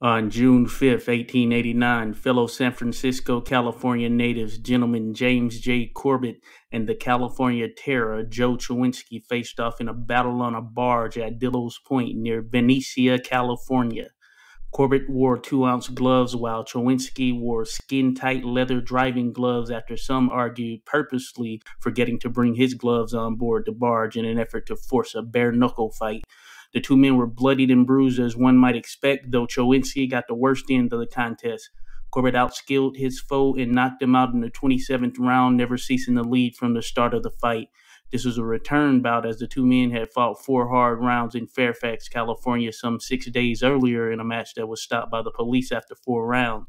On June 5, 1889, fellow San Francisco, California natives gentleman James J. Corbett and the California Terror Joe Choynski faced off in a battle on a barge at Dillows Point near Benicia, California. Corbett wore two ounce gloves while Choynski wore skin tight leather driving gloves after some argued purposely forgetting to bring his gloves on board the barge in an effort to force a bare knuckle fight. The two men were bloodied and bruised as one might expect, though Choynski got the worst end of the contest. Corbett outskilled his foe and knocked him out in the 27th round, never ceasing to lead from the start of the fight. This was a return bout as the two men had fought four hard rounds in Fairfax, California, some six days earlier in a match that was stopped by the police after four rounds.